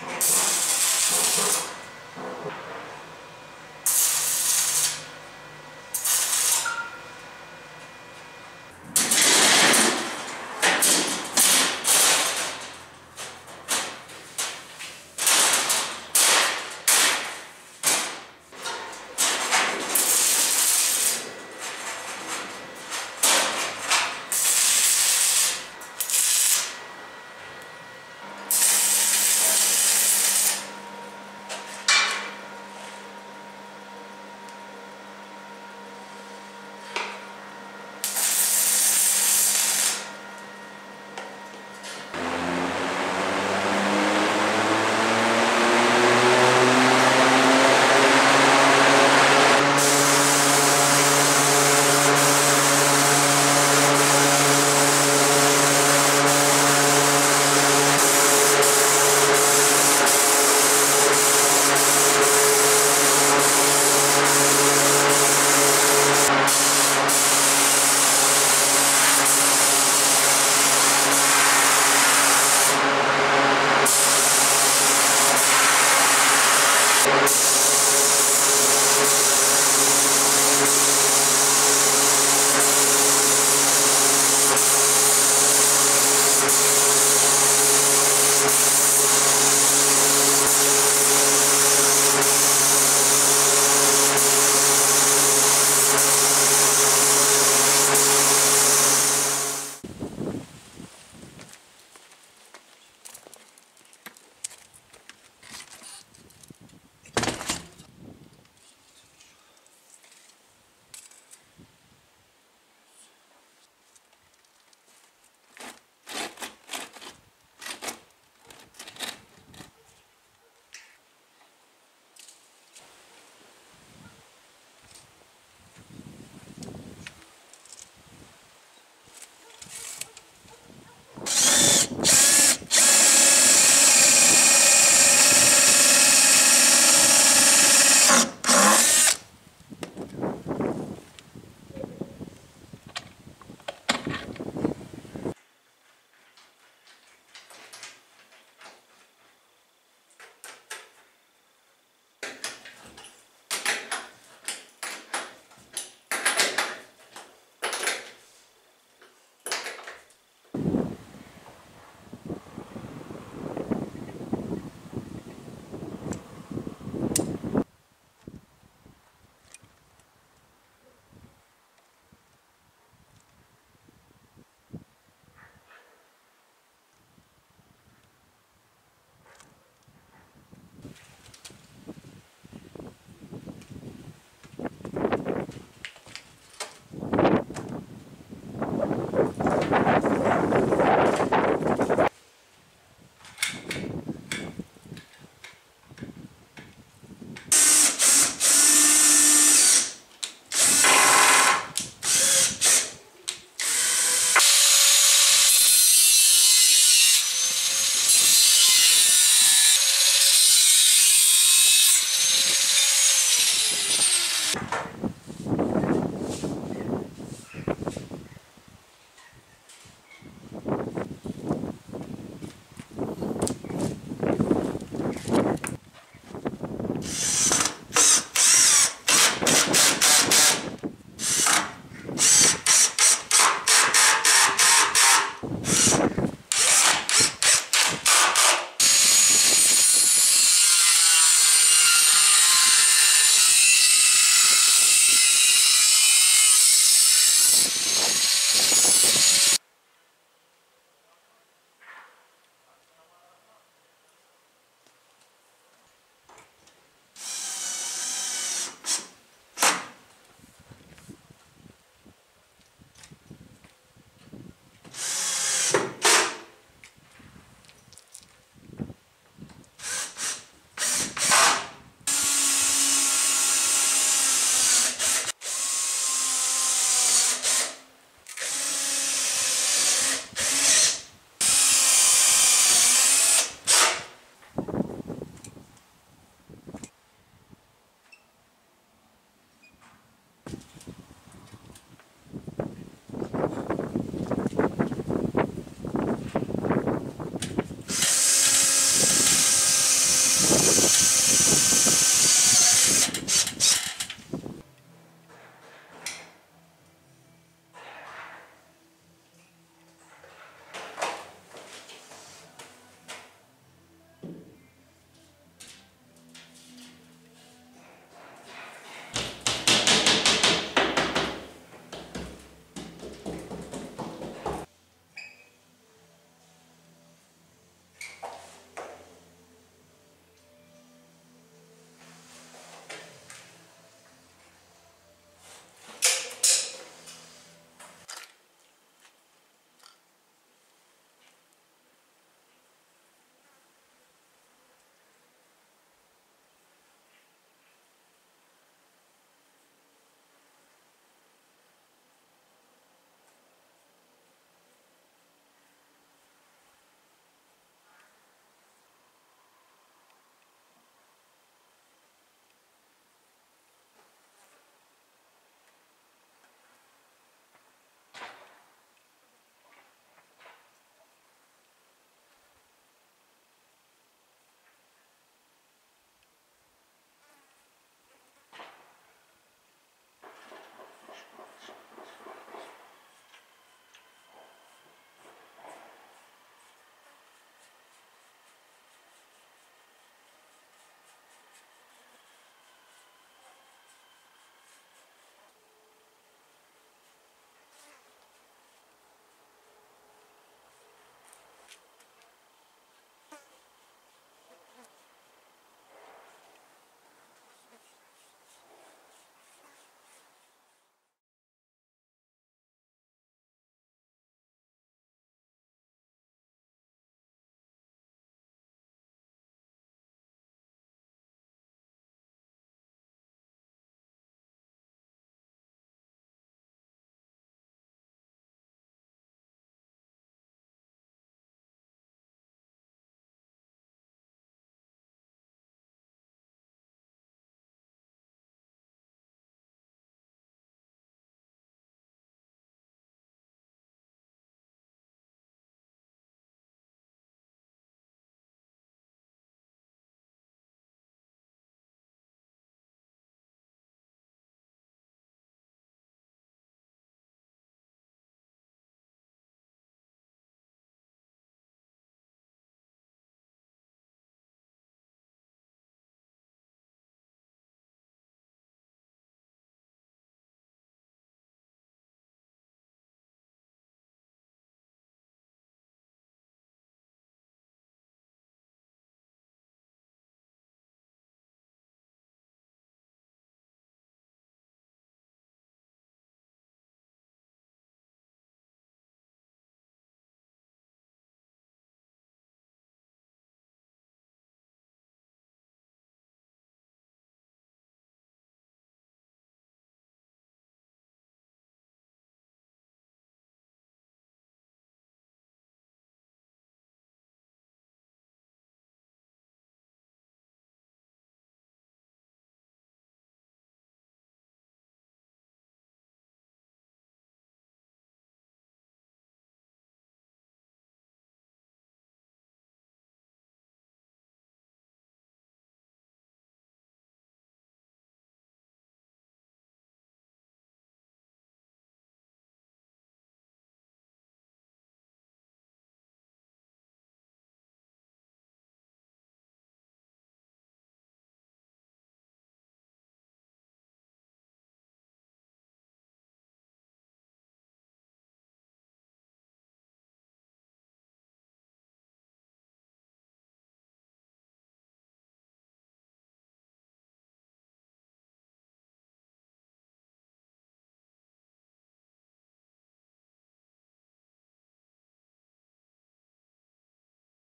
どうする?